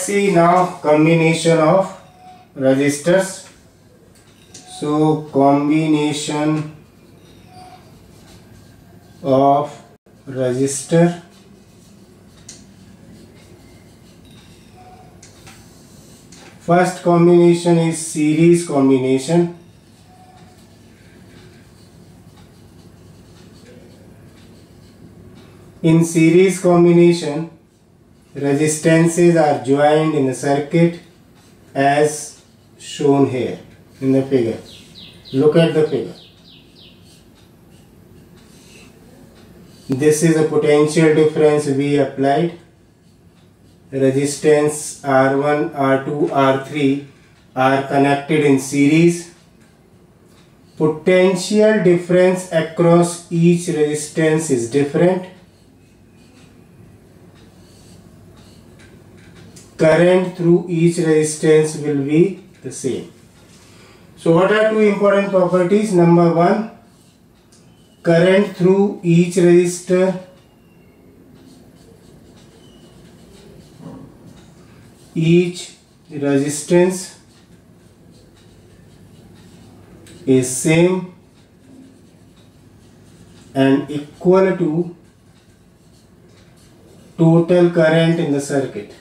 see now combination of resistors. So combination of resistor first combination is series combination in series combination resistances are joined in the circuit as shown here in the figure. Look at the figure. This is a potential difference we applied. Resistance R1 R2 R3 are connected in series. Potential difference across each resistance is different current through each resistance will be the same. So what are two important properties? Number one, current through each resistor each resistance is same and equal to total current in the circuit.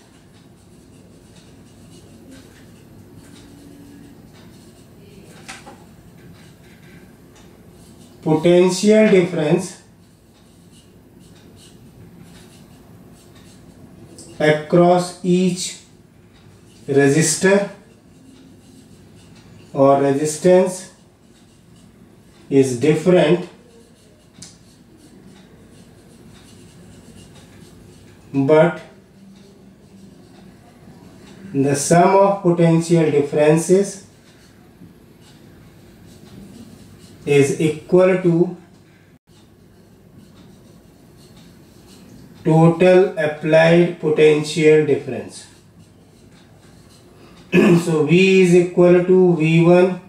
Potential difference across each resistor or resistance is different but the sum of potential differences is equal to total applied potential difference. so V is equal to V1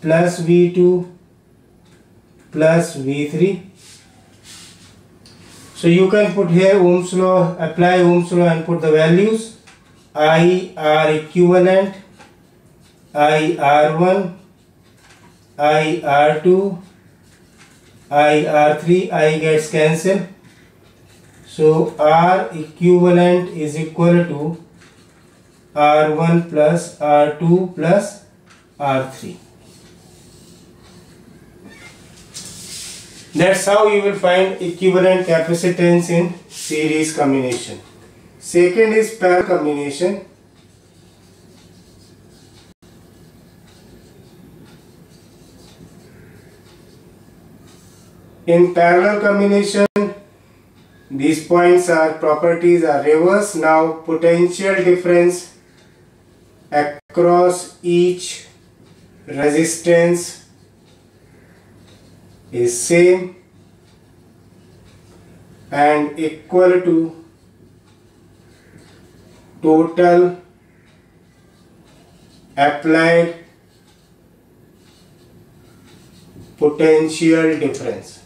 plus V2 plus V3. So you can put here Ohm's law, apply Ohm's law and put the values. I R equivalent, I R1 I R2, I R3, I gets cancelled. So R equivalent is equal to R1 plus R2 plus R3. That's how you will find equivalent capacitance in series combination. Second is parallel combination. In parallel combination, these points are properties are reverse. Now potential difference across each resistance is same and equal to total applied potential difference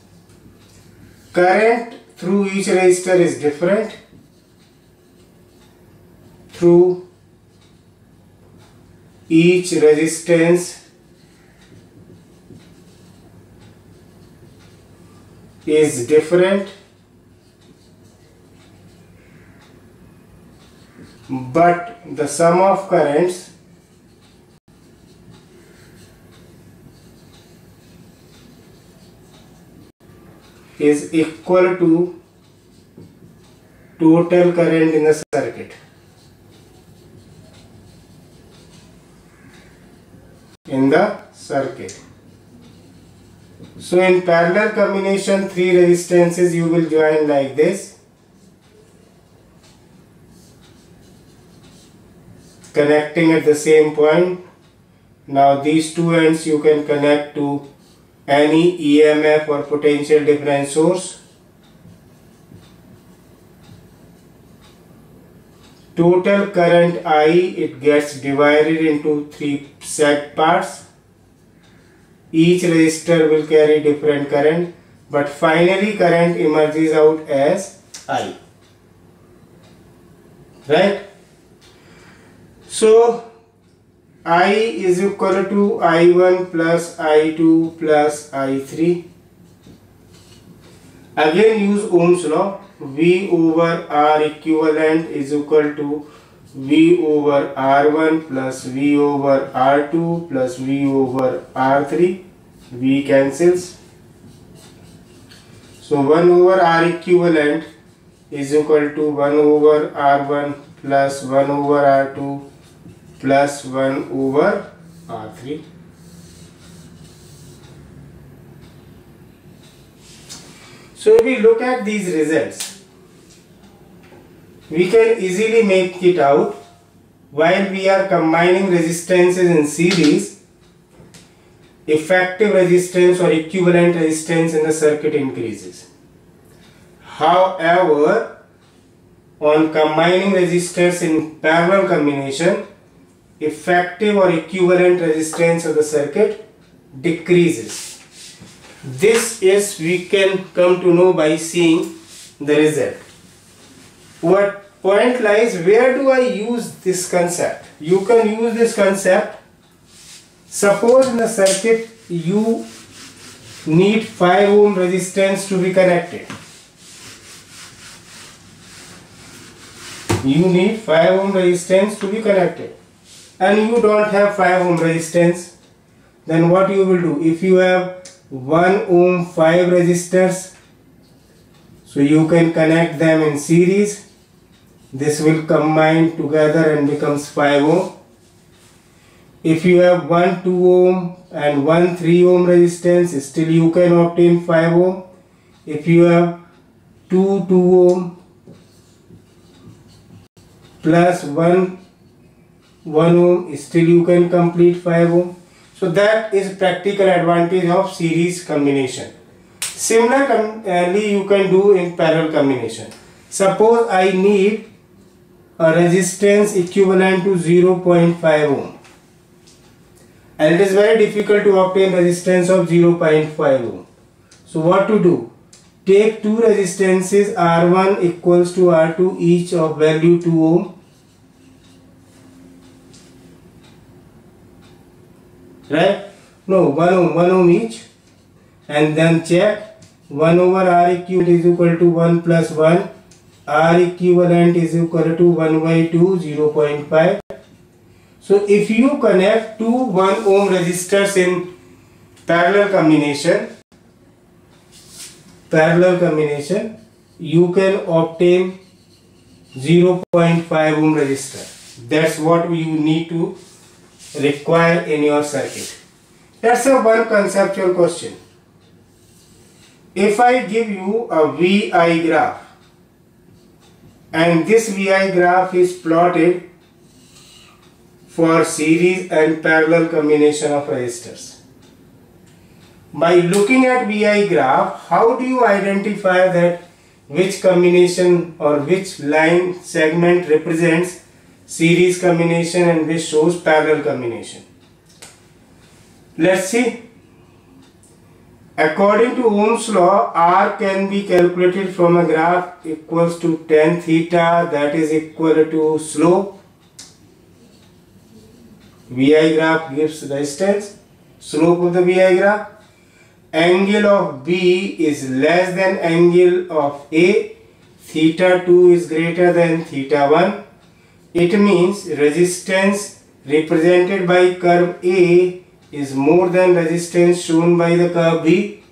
current through each resistor is different. Through each resistance is different. But the sum of currents is equal to total current in the circuit. In the circuit. So in parallel combination three resistances you will join like this. Connecting at the same point. Now these two ends you can connect to any EMF or potential difference source. Total current I, it gets divided into three set parts. Each resistor will carry different current, but finally current emerges out as I. Right? So I is equal to I1 plus I2 plus I3. Again use Ohm's law. V over R equivalent is equal to V over R1 plus V over R2 plus V over R3. V cancels. So 1 over R equivalent is equal to 1 over R1 plus 1 over R2 plus 1 over R3. So if we look at these results, we can easily make it out while we are combining resistances in series, effective resistance or equivalent resistance in the circuit increases. However, on combining resistors in parallel combination, effective or equivalent resistance of the circuit decreases. This is we can come to know by seeing the result. What point lies where do I use this concept? You can use this concept. Suppose in the circuit you need 5 ohm resistance to be connected. You need 5 ohm resistance to be connected and you don't have 5 ohm resistance then what you will do? If you have 1 ohm 5 resistors so you can connect them in series. This will combine together and becomes 5 ohm. If you have 1 2 ohm and 1 3 ohm resistance still you can obtain 5 ohm. If you have 2 2 ohm plus 1 1 ohm still you can complete 5 ohm so that is practical advantage of series combination. Similarly uh, you can do in parallel combination. Suppose I need a resistance equivalent to 0.5 ohm. And it is very difficult to obtain resistance of 0.5 ohm. So what to do? Take two resistances R1 equals to R2 each of value 2 ohm right no 1 ohm 1 ohm each and then check 1 over r equivalent is equal to 1 plus 1 r equivalent is equal to 1 by 2 0 0.5 so if you connect two 1 ohm resistors in parallel combination parallel combination you can obtain 0.5 ohm resistor that's what you need to require in your circuit. That's a one conceptual question. If I give you a VI graph and this VI graph is plotted for series and parallel combination of resistors. By looking at VI graph, how do you identify that which combination or which line segment represents series combination and which shows parallel combination. Let's see. According to Ohm's law, R can be calculated from a graph equals to tan theta that is equal to slope. VI graph gives resistance, slope of the VI graph. Angle of B is less than angle of A. Theta 2 is greater than theta 1 it means resistance represented by curve A is more than resistance shown by the curve B.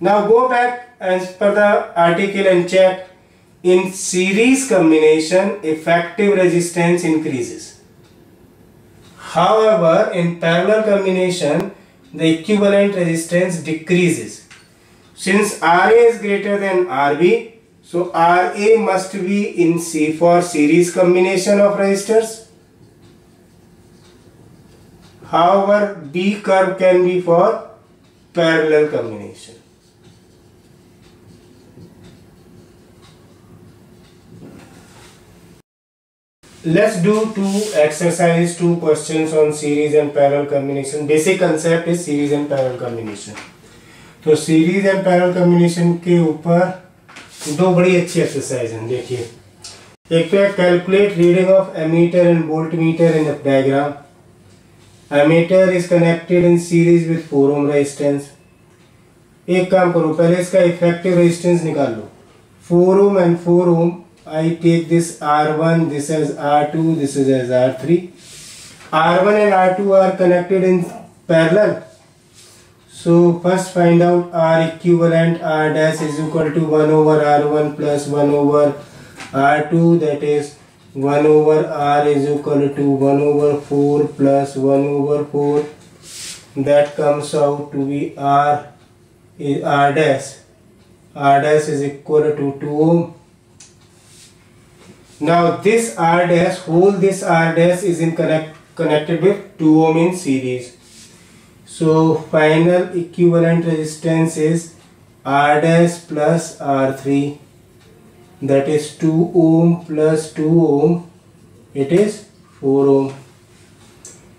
Now go back as per the article and check in series combination effective resistance increases. However, in parallel combination the equivalent resistance decreases. Since RA is greater than RB, so RA must be in C for series combination of resistors. However, B curve can be for parallel combination. Let's do two exercise, two questions on series and parallel combination. Basic concept is series and parallel combination. तो series and parallel combination के ऊपर दो बड़ी अच्छी exercise हैं, देखिए। एक तो है calculate reading of ammeter and voltmeter in diagram ammeter is connected in series with four ohm resistance एक काम करो, पहले इसका इफ़ेक्टिव रेजिस्टेंस निकाल लो। Four ohm and four ohm I take this R one this is R two this is as R three R one and R two are connected in parallel so first find out R equivalent R dash is equal to 1 over R1 plus 1 over R2 that is 1 over R is equal to 1 over 4 plus 1 over 4 that comes out to be R is R dash. R dash is equal to 2 ohm. Now this R dash, whole this R dash is in connect, connected with 2 ohm in series. So final equivalent resistance is R dash plus R3 that is 2 ohm plus 2 ohm. It is 4 ohm.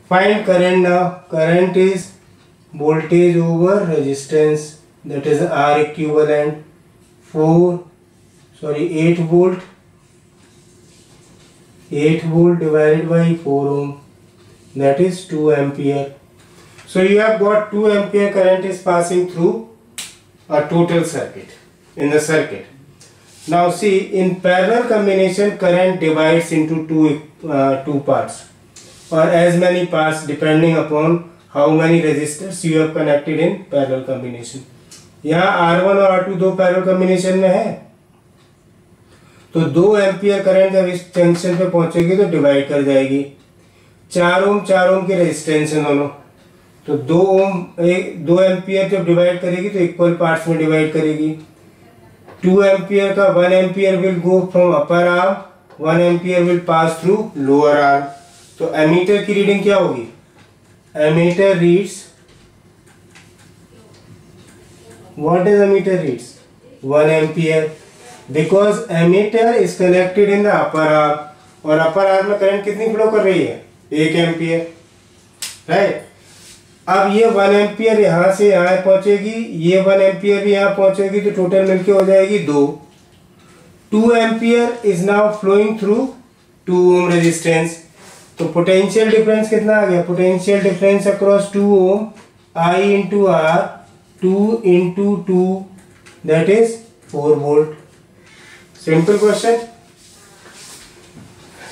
Find current now. Current is voltage over resistance. That is R equivalent. 4 sorry 8 volt. 8 volt divided by 4 ohm. That is 2 ampere so you have got 2 ampere current is passing through a total circuit in the circuit now see in parallel combination current divides into two uh, two parts or as many parts depending upon how many resistors you have connected in parallel combination यहाँ R1 और R2 दो parallel combination में है तो दो ampere current जब इस junction पे पहुंचेगी तो डिवाइड कर जाएगी चार ओम चार ओम की रेजिस्टेंस है दोनों तो दो ओम एक दो एम्पियर जब डिवाइड करेगी तो इक्वल पार्ट्स में डिवाइड करेगी टू एम्पियर का one ampere will go from upper arm one ampere will pass through lower arm तो एमीटर की रीडिंग क्या होगी ammeter reads What is ammeter reads? 1 ampere. Because ammeter is connected in the upper arm. और upper arm में current कितनी flow कर रही है एक एम्पियर राइट अब ये वन एम्पियर यहाँ से यहाँ पहुंचेगी, ये वन एम्पियर भी यहाँ पहुंचेगी तो टोटल मिलके हो जाएगी दो। Two ampere is now flowing through two ohm resistance तो पोटेंशियल डिफरेंस कितना आ गया? Potential difference across two ohm I into R 2 into 2 that is 4 volt. Simple question?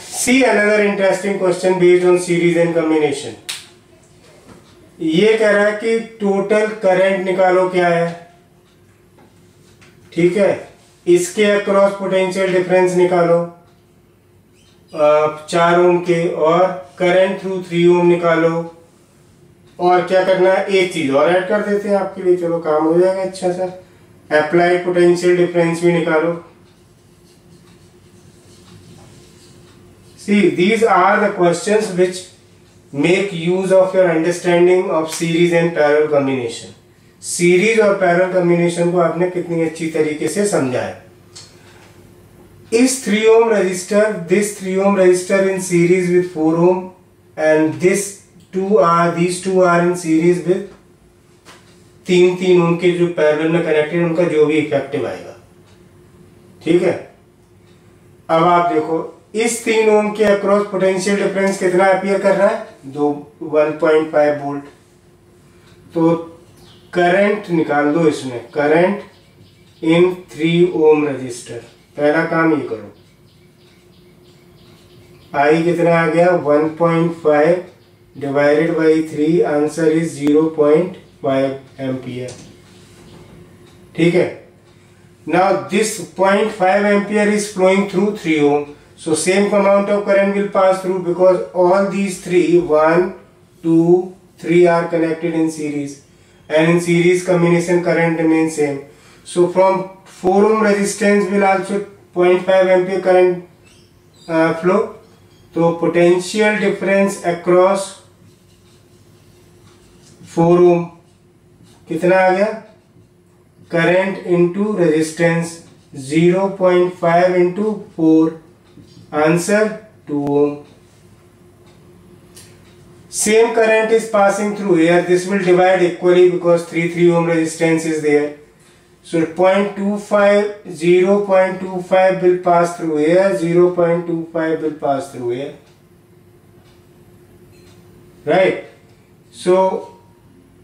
See another interesting question based on series and combination. ये कह रहा है कि total current निकालो क्या है? ठीक है? इसके अक्रॉस पोटेंशियल डिफरेंस निकालो। चार ओम के और करंट थ्रू थ्री ओम निकालो। और क्या करना है? एक चीज़ और ऐड कर देते हैं आपके लिए। चलो, काम हो जाएगा अच्छा सा। अप्लाइड पोटेंशियल डिफरेंस भी निकालो। See these are the questions which make use of your understanding of series and parallel combination series और पैरल कॉम्बिनेशन को आपने कितनी अच्छी तरीके से समझा है इस three ohm resistor this three ohm resistor in series with four ohm and this two are these two are in series with तीन तीन उनके जो पैरल में कनेक्टेड उनका जो भी इफ़ेक्टिव आएगा। ठीक है? अब आप देखो इस तीन ओम के अक्रॉस पोटेंशियल डिफरेंस कितना अपियर कर रहा है? दो 1.5 वोल्ट तो करंट निकाल दो इसमें। Current in three ohm resistor पहला काम ये करो। आई कितना आ गया? One point five divided 1.5 divided by 3 answer is 0.5 ampere ठीक है? Now this 0.5 ampere is flowing through 3 ohm so same amount of current will pass through because all these three 1 2 3 are connected in series and in series combination current remains same so from 4 ohm resistance will also 0.5 ampere current uh, flow so potential difference across four ohm कितना आ गया current into resistance zero point five into four Answer 2 ohm. Same current is passing through here. This will divide equally because 3 3 ohm resistance is there. So 0.25, 0.25 will pass through here, 0.25 will pass through here. Right. So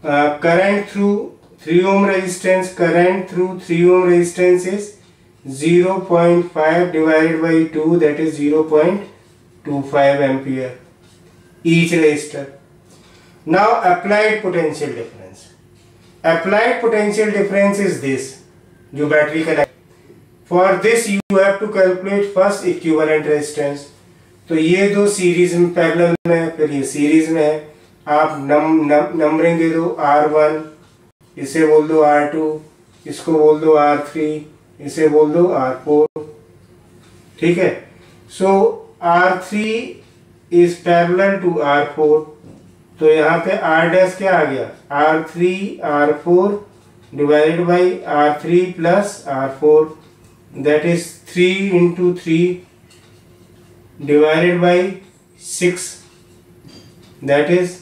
uh, current through 3 ohm resistance, current through 3 ohm resistance is 0.5 divided by 2 that is 0.25 ampere each resistor. Now applied potential difference. Applied potential difference is this जो battery connect for this you have to calculate first equivalent resistance तो ये दो series में parallel में है फिर ये series में है आप नम, नम, नंबरिंग दे दो आर वन इसे बोल दो आर टू इसको बोल दो आर थ्री इसे बोल दो आर फोर ठीक है? So R three is parallel to R four तो यहाँ पे आर डैश क्या आ गया? R three R four divided by R three plus R four that is three into three divided by six that is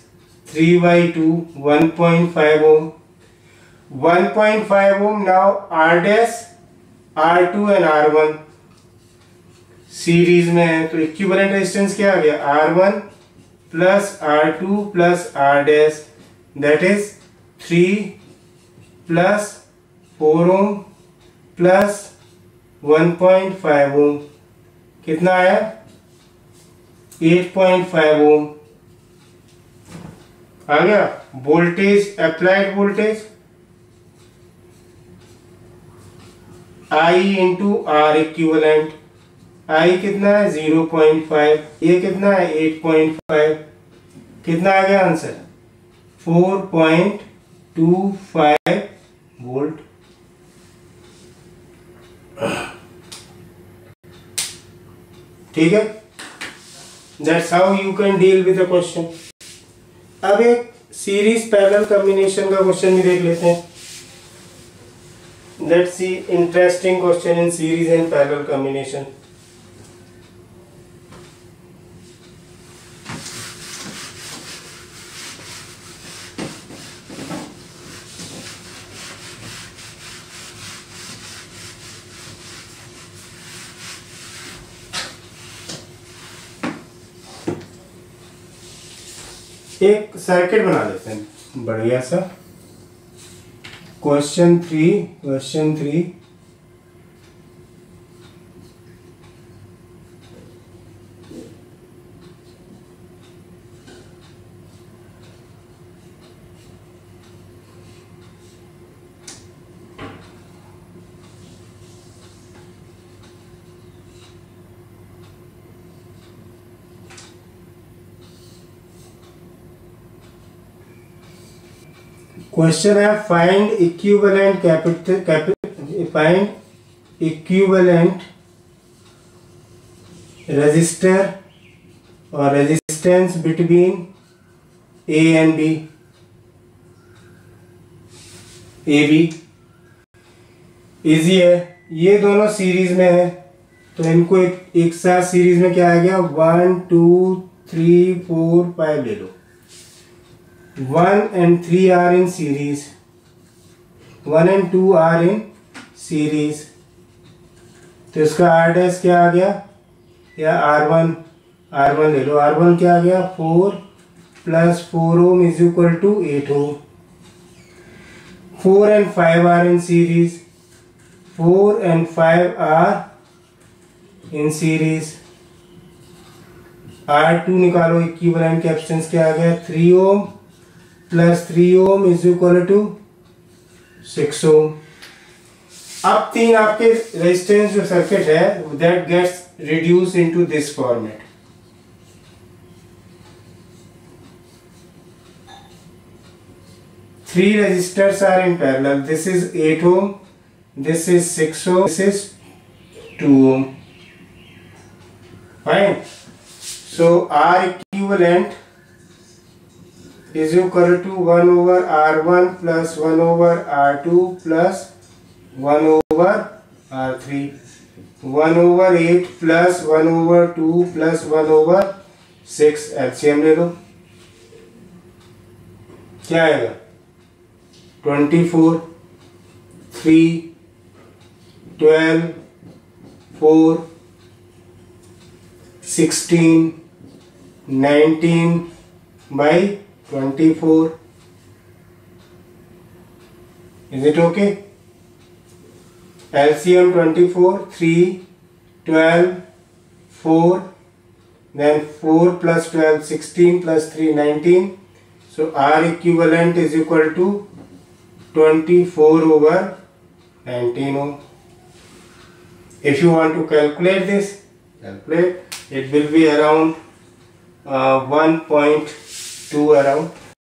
three by two one point five ohm one point five ohm now R dash R2 and R1 series में है तो equivalent resistance क्या आ गया? R1 plus R two plus R dash that is three plus four ohm plus one point five ohm कितना आया? Eight point five ohm आ गया? Voltage applied voltage I into R equivalent I कितना है? Zero point five ये कितना है? Eight point five कितना आ गया answer four point two five volt ठीक है? That's how you can deal with the question अब एक सीरीज़ पैरेलल कॉम्बिनेशन का क्वेश्चन भी देख लेते हैं। let's see interesting question in series and parallel combination एक सर्किट बना लेते हैं बढ़िया सा question three question three question है find equivalent capital capital find equivalent resistor और resistance between A and B A B easy है. ये दोनों सीरीज़ में है. तो इनको एक, एक साथ सीरीज़ में क्या आ गया one two three four five ले लो. 1 and 3 are in series. 1 and 2 are in series. तो इसका आर डैश क्या आ गया? या आर वन आर वन ले लो। आर वन क्या आ गया? Four plus four ohm is equal to eight ohm four and five are in series four and five are in series R two निकालो इक्विवेलेंट कैपेसिटेंस क्या आ गया। Three ohm plus three ohm is equal to six ohm. अब तीन आपके resistance जो circuit है that gets reduce into this format three resistors are in parallel this is eight ohm this is six ohm this is two ohm fine so R equivalent is equal to one over R one plus one over R two plus one over R three one over eight plus one over two plus one over six LCM ले लो। क्या आएगा twenty four three twelve four sixteen nineteen by 24. Is it okay? LCM 24, 3, 12, 4, then 4 plus 12, 16 plus 3, 19. So R equivalent is equal to 24 over 19 ohm. If you want to calculate this, calculate, it will be around uh, two around